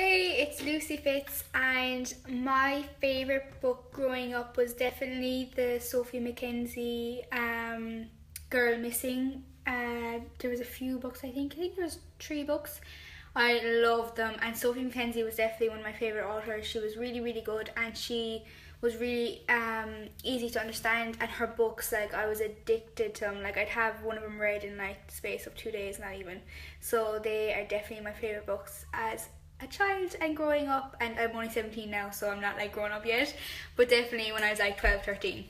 Hey, it's Lucy Fitz, and my favourite book growing up was definitely the Sophie McKenzie um, Girl Missing. Uh, there was a few books, I think. I think there was three books. I loved them, and Sophie McKenzie was definitely one of my favourite authors. She was really, really good, and she was really um, easy to understand. And her books, like I was addicted to them. Like I'd have one of them read in like the space of two days, not even. So they are definitely my favourite books as a child and growing up and I'm only 17 now so I'm not like grown up yet but definitely when I was like 12 13